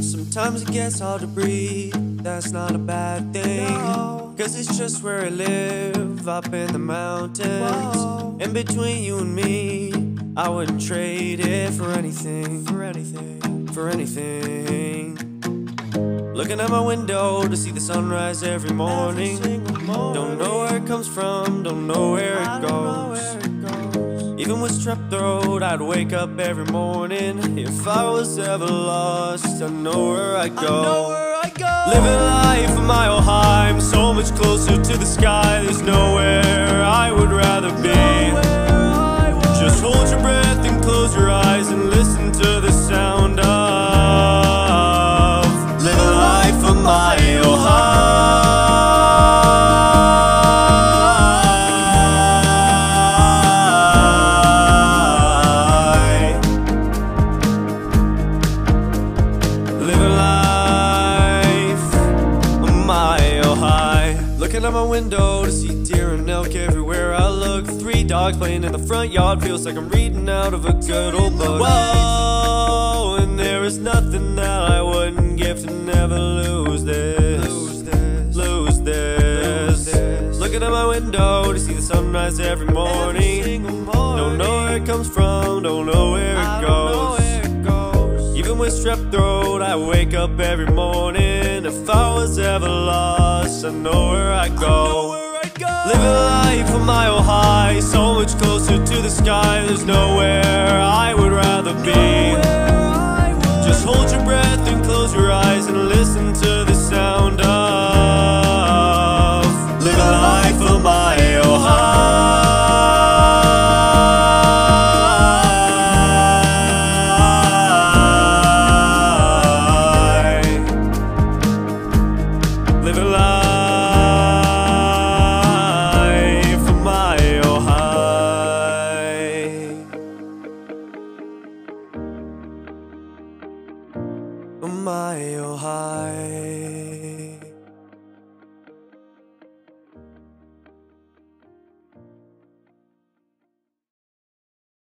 Sometimes it gets hard to breathe, that's not a bad thing. Cause it's just where I live, up in the mountains. In between you and me, I wouldn't trade it for anything, for anything, for anything. Looking out my window to see the sunrise every morning. Don't know where it comes from, don't know where it goes. Even with strep throat, I'd wake up every morning. If I was ever lost, I know where I'd go. Living life a mile high, I'm so much closer to the sky. Out my window to see deer and elk everywhere I look. Three dogs playing in the front yard feels like I'm reading out of a good old book. Whoa, and there is nothing that I wouldn't give to never lose this. Lose this. Lose this. Looking out my window to see the sunrise every morning. Don't know where it comes from, don't know where it goes. Even with strep throat, I wake up every morning. If I was ever lost, I know where I go. where I go. Living life a mile high, so much closer to the sky. There's nowhere I would rather be. A mile high.